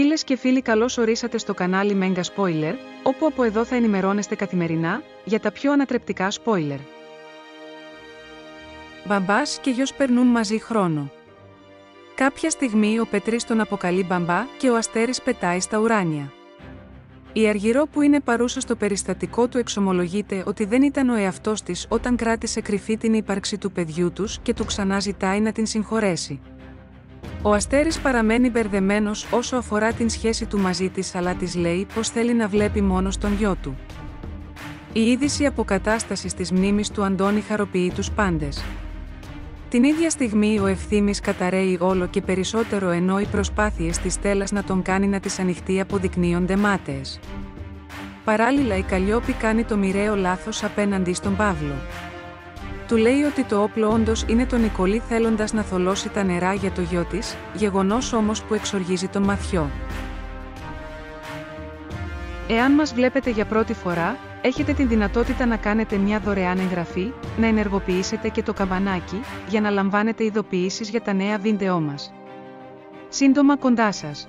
Φίλες και φίλοι, καλώς ορίσατε στο κανάλι Mega Spoiler, όπου από εδώ θα ενημερώνεστε καθημερινά για τα πιο ανατρεπτικά spoiler. Μπαμπάς και γιος περνούν μαζί χρόνο. Κάποια στιγμή ο Πετρής τον αποκαλεί μπαμπά και ο Αστέρης πετάει στα ουράνια. Η Αργυρό που είναι παρούσα στο περιστατικό του εξομολογείται ότι δεν ήταν ο εαυτός της όταν κράτησε κρυφή την ύπαρξη του παιδιού τους και του ξανά ζητάει να την συγχωρέσει. Ο Αστέρης παραμένει μπερδεμένος όσο αφορά την σχέση του μαζί της, αλλά της λέει πως θέλει να βλέπει μόνος τον γιο του. Η είδηση αποκατάστασης της μνήμης του Αντώνη χαροποιεί τους πάντες. Την ίδια στιγμή ο ευθύνη καταραίει όλο και περισσότερο ενώ οι προσπάθειες της Στέλλας να τον κάνει να τι ανοιχτεί αποδεικνύονται μάταιες. Παράλληλα η Καλλιόπη κάνει το μοιραίο λάθος απέναντι στον Παύλο. Του λέει ότι το όπλο όντως είναι το Νικολή θέλοντας να θολώσει τα νερά για το γιο της, γεγονός όμως που εξοργίζει τον Μαθιό. Εάν μας βλέπετε για πρώτη φορά, έχετε την δυνατότητα να κάνετε μια δωρεάν εγγραφή, να ενεργοποιήσετε και το καμπανάκι, για να λαμβάνετε ειδοποιήσεις για τα νέα βίντεό μας. Σύντομα κοντά σας.